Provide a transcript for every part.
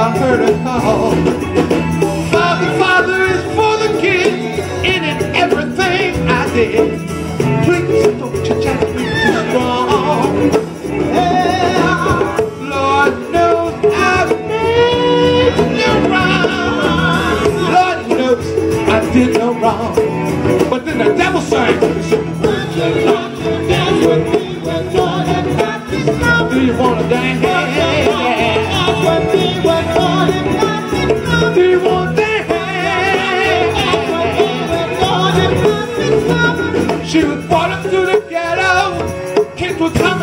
I heard a call. Father, Father is for the kids in it, everything I did. Please don't you try to be too strong. Lord knows I've no wrong. Lord knows I did no wrong. But then the devil sang.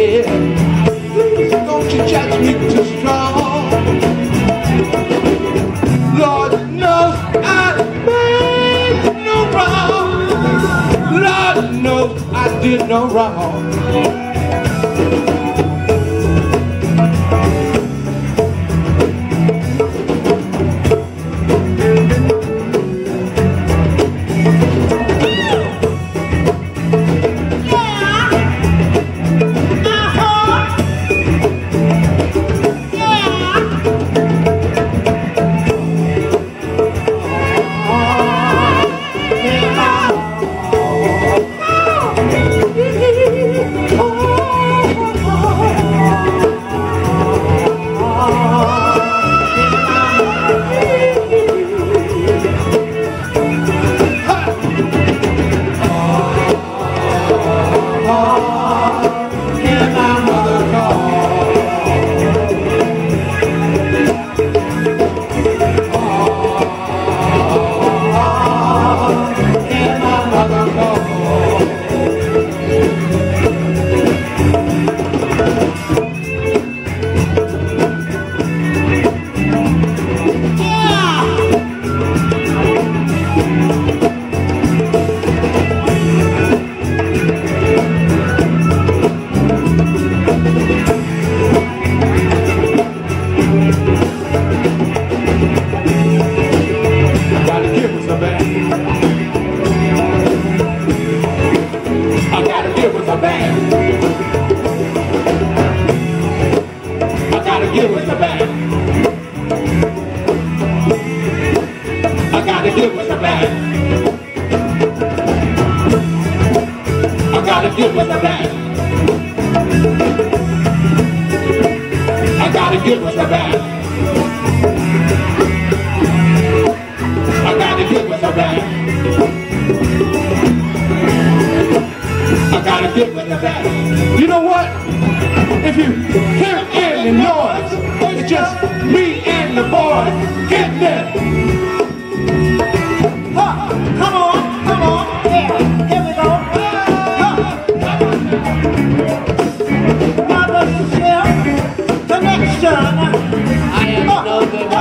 Please don't you judge me too strong. Lord knows I no wrong. Lord knows I did no wrong.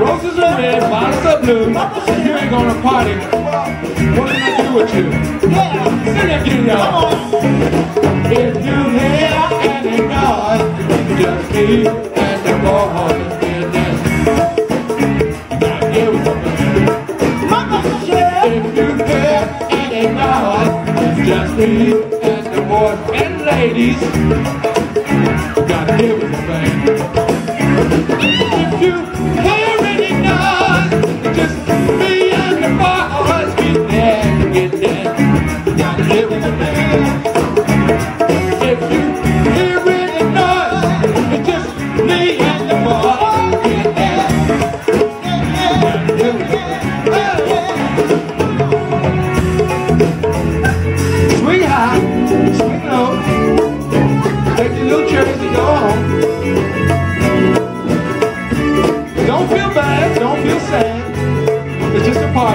Roses are red, violets are blue. You ain't gonna party. What can I do with you? Yeah, sing if you know. If you have any ignore, just keep. Música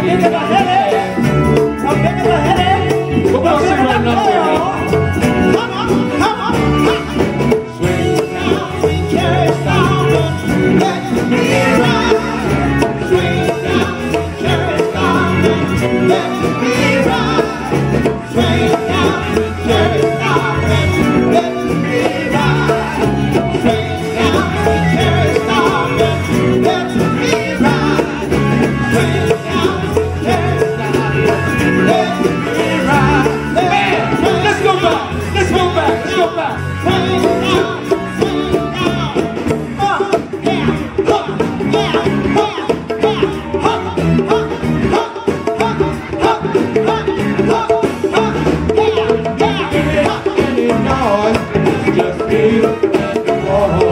También de Bajeres, también de Bajeres. Thank you.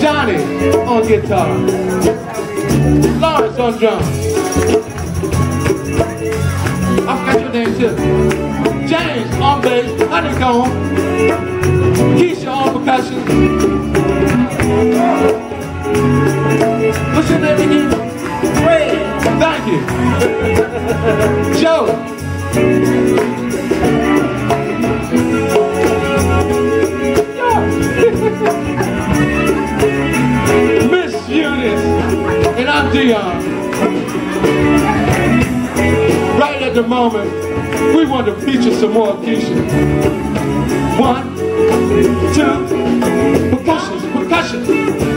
Johnny on guitar, Lawrence on drums. I forgot your name too. James on bass, honeycomb, Keisha on percussion. What's your name again? Ray. Thank you. Joe. Right at the moment, we want to feature some more Keisha. One, two, percussion, percussion.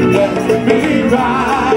Let me ride,